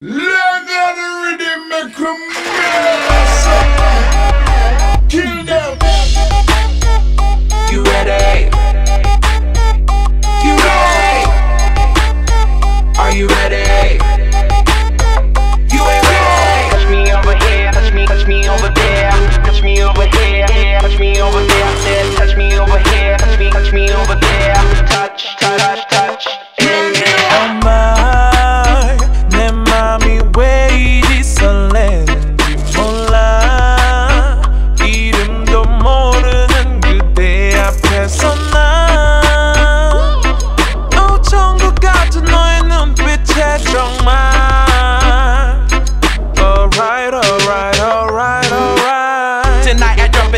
Learn how rhythm, make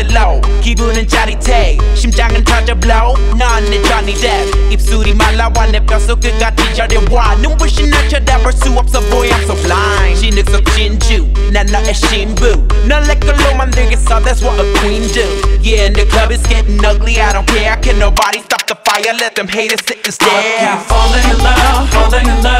Tonight I drop it low 기분은 짜릿해 심장은 터져 blow 넌내 Johnny Depp 입술이 말라와 내 뼛속 끝까지 저려와 눈부신 날 쳐다볼 수 없어 boy I'm so blind 진흙 속 진주 난 너의 신부 널내 걸로 만들겠어 that's what a queen do Yeah and the club is getting ugly I don't care can nobody stop the fire let them haters sit and stare Falling in love, falling in love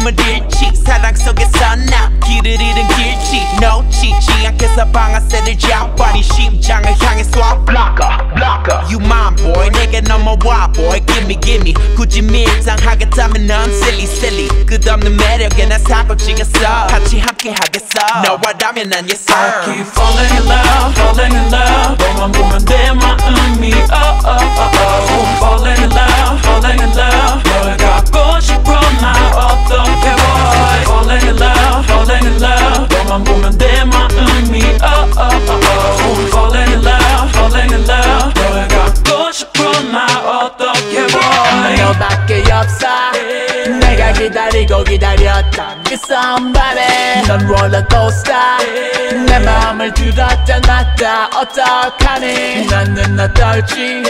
자존심을 잃지 사랑 속에서 나 길을 잃은 길치 놓치지 않겠어 방아쇠를 잡아 네 심장을 향해 쏴 Blocker, blocker You mine boy 내게 넘어와 boy Gimme gimme 굳이 밀당하겠다면 넌 silly silly 끝없는 매력에 난 사고 치겠어 같이 함께 하겠어 너와라면 난 yes sir Keep falling in love, falling in love love 없어 내가 기다리고 기다렸던 그 썸바에 넌 롤러코스터 내 마음을 들었다 놨다 어떡하니 나는 어떨지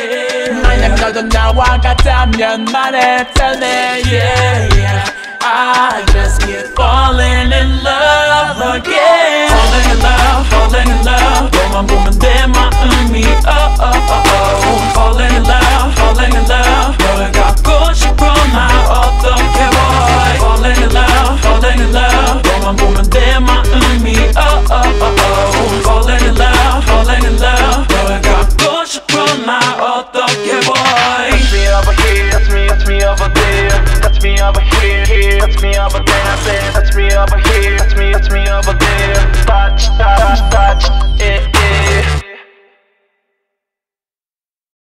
만약 너도 나와 같다면 말해 tell me yeah yeah I just keep falling in love again here, touch